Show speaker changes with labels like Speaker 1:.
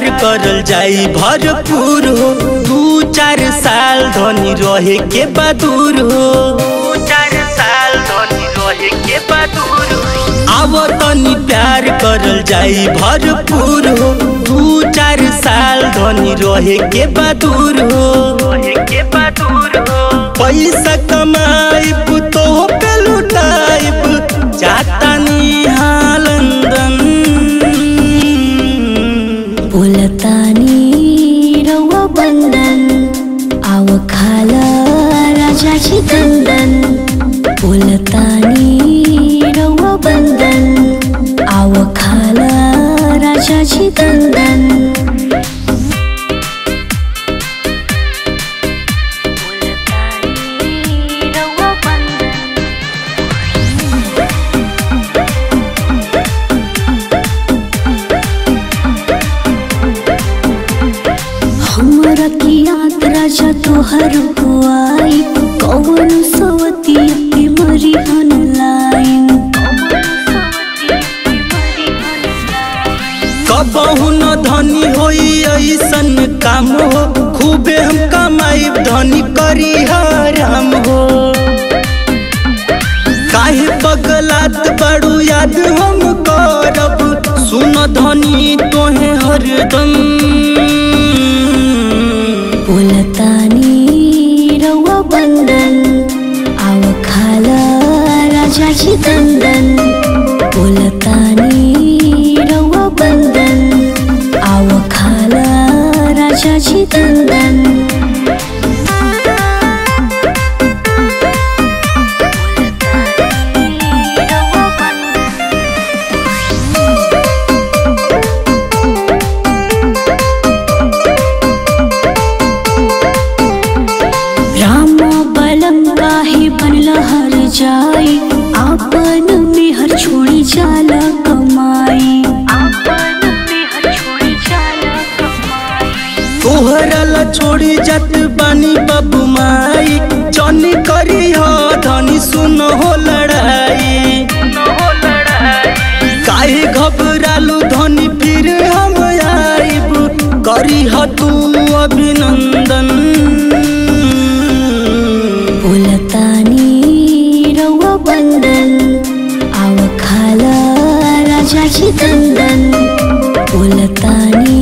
Speaker 1: करल जाई भरपूर। हो दू चार साल धनी रहे के बदूर। हो दू चार साल धनी रहे के बदूर। हो आव तनी प्यार करल जाई भरपूर। हो दू चार साल धनी रहे के बदूर। हो
Speaker 2: हमरा की याद राजा तोहर हुआई कौन सवती
Speaker 1: कबहू न धनी होई, ऐसन काम हो। खूबे हम कमाई, धनी करी हराम हो। काहे बगलात बड़ू याद हम करब। सुन धनी तोहे हरदम
Speaker 2: बोलतानी रवा बंधन आव खाला राजाची दंदन हर जाई आपन में हर छोड़ी जाला छोड़ी
Speaker 1: जात बानी बाबू माई। चनी करी हो धनी सुन हो लड़ाई। काहे घबरालू धनी फिर हम आइब। करी हो तू अभिनंदन।
Speaker 2: बोलतानी रवा बंधन आव खाला राजाची दंदन। बोलतानी